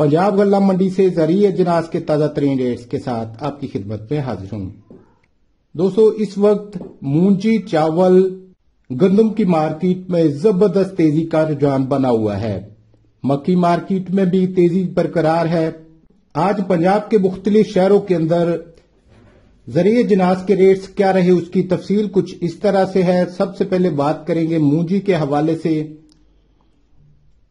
पंजाब गल्ला मंडी से ज़रिए अजनास के ताज़ा तरीन रेट्स के साथ आपकी खिदमत में हाजिर हूँ। दोस्तों, इस वक्त मूंजी चावल गंदम की मार्केट में ज़बरदस्त तेज़ी का रुझान बना हुआ है। मक्की मार्केट में भी तेज़ी बरकरार है। आज पंजाब के मुख्तलिफ़ शहरों के अंदर ज़रिए जनाज के रेट्स क्या रहे उसकी तफसील कुछ इस तरह से है। सबसे पहले बात करेंगे मूंजी के हवाले से।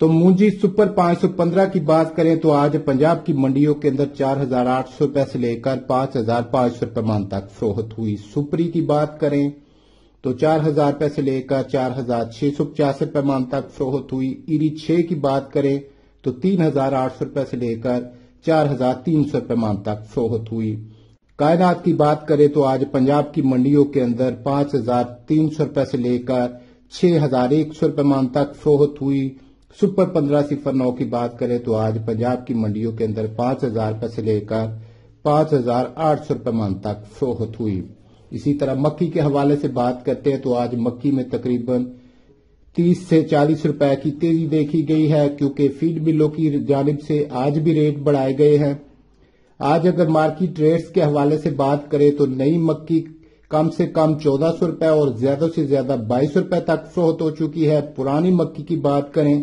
तो मूंजी सुपर 515 की बात करें तो आज पंजाब की मंडियों के अंदर चार हज़ार आठ सौ रुपए से लेकर पाँच हज़ार पाँच सौ रुपए मान तक फरोहत हुई। सुपरी की बात करें तो चार हज़ार रुपए से लेकर चार हज़ार छह सौ पचास रुपए मान तक फरोहत हुई। ईरी छह की बात करें तो तीन हज़ार आठ सौ रुपए से लेकर चार हज़ार तीन सौ रुपए मान तक फरोहत हुई। कायनात की बात करें तो आज पंजाब की मंडियों के अंदर पाँच हज़ार तीन सौ रुपए से लेकर छह हज़ार एक सौ रुपए मान तक फरोहत हुई। सुपर पंद्रह सिफर नौ की बात करें तो आज पंजाब की मंडियों के अंदर पाँच हज़ार रुपए से लेकर पाँच हज़ार आठ सौ रुपए मान तक फरोहत हुई। इसी तरह मक्की के हवाले से बात करते हैं तो आज मक्की में तकरीबन 30 से 40 रुपए की तेज़ी देखी गई है, क्योंकि फ़ीड मिलों की जानब से आज भी रेट बढ़ाए गए हैं। आज अगर मार्केट रेट्स के हवाले से बात करें तो नई मक्की कम से कम चौदह सौ रुपए और ज़्यादा से ज़्यादा बाईस रुपए तक फरोहत हो चुकी है। पुरानी मक्की की बात करें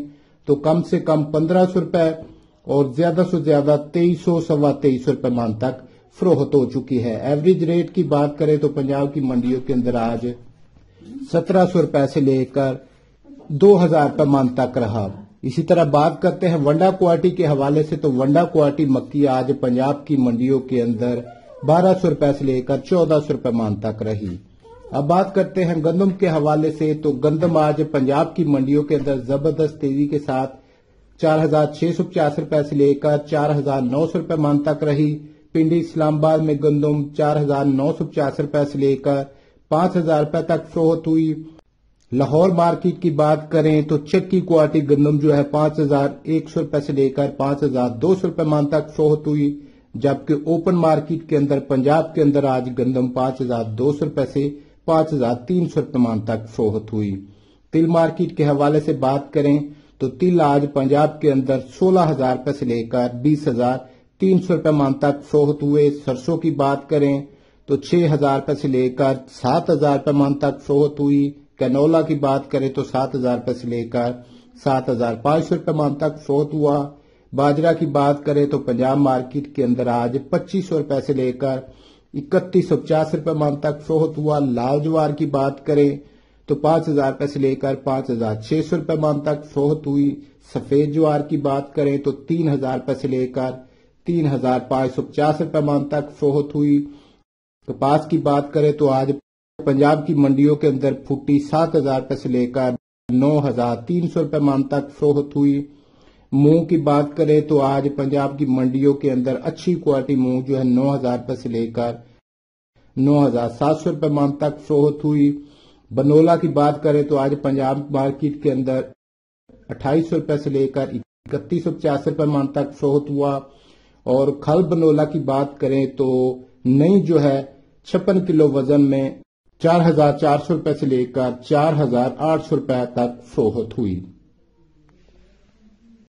तो कम से कम पंद्रह सौ रुपये और ज़्यादा से ज़्यादा तेईस सौ, सवा तेईस सौ रुपये मान तक फरोहत हो चुकी है। एवरेज रेट की बात करें तो पंजाब की मंडियों के अंदर आज सत्रह सौ रुपये से लेकर दो हज़ार रुपये मान तक रहा। इसी तरह बात करते हैं वंडा क्वालिटी के हवाले से तो वंडा क्वालिटी मक्की आज पंजाब की मंडियों के अंदर बारह सौ रुपये से लेकर चौदह सौ रुपये मान तक रही। अब बात करते हैं गंदम के हवाले से तो गंदम आज पंजाब की मंडियों के अंदर ज़बरदस्त तेज़ी के साथ चार हज़ार छह सौ पचास रुपए से लेकर चार हज़ार नौ सौ रुपए मान तक रही। पिंडी इस्लामाबाद में गंदम चार हज़ार नौ सौ पचास रुपए से लेकर पाँच हज़ार रुपए तक फरोहत हुई। लाहौर मार्केट की बात करें तो चक्की क्वालिटी गंदम जो है पाँच हज़ार एक सौ रुपये से लेकर पाँच हज़ार दो सौ रुपये मान तक फरोहत हुई, जबकि ओपन मार्केट के अंदर, पंजाब के अंदर आज गंदम पाँच हज़ार दो सौ रुपये से पाँच हज़ार तीन सौ मान तक फरोहत हुई। तिल मार्केट के हवाले से बात करें तो तिल आज पंजाब के अंदर सोलह हज़ार रुपए से लेकर बीस हज़ार तीन सौ रुपए मान तक फरोहत हुए। सरसों की बात करें तो छह हज़ार रुपए से लेकर सात हज़ार रुपए मान तक फरोहत हुई। कैनोला की बात करें तो सात हज़ार रुपए से लेकर सात हज़ार पाँच सौ रुपए मान तक फरोहत हुआ। बाजरा की बात करें तो पंजाब मार्केट के अंदर आज पच्चीस सौ रुपए से लेकर इकतीस सौ पचास रुपये मान तक फरोहत हुआ। लाल ज्वार की बात करें तो पाँच हज़ार रुपये से लेकर पाँच हज़ार छह सौ रुपये मान तक फरोहत हुई। सफ़ेद ज्वार की बात करें तो तीन हज़ार रुपये से लेकर तीन हज़ार पाँच सौ पचास रुपये मान तक फरोहत हुई। कपास की बात करें तो आज पंजाब की मंडियों के अंदर फुटी सात हज़ार रुपये से लेकर नौ हज़ार तीन सौ रुपये मान तक फरोहत हुई। मूंग की बात करें तो आज पंजाब की मंडियों के अंदर अच्छी क्वालिटी मूंग जो है नौ हज़ार रुपये से लेकर नौ हज़ार सात सौ रुपये मान तक फरोहत हुई। बनोला की बात करें तो आज पंजाब मार्केट के अंदर अट्ठाईस सौ रुपये से लेकर इकतीस सौ पचास रुपये मान तक फरोहत हुआ। और खल बनोला की बात करें तो नई जो है छप्पन किलो वज़न में चार हज़ार चार सौ रुपये से लेकर चार हज़ार आठ सौ रुपये तक फरोहत हुई।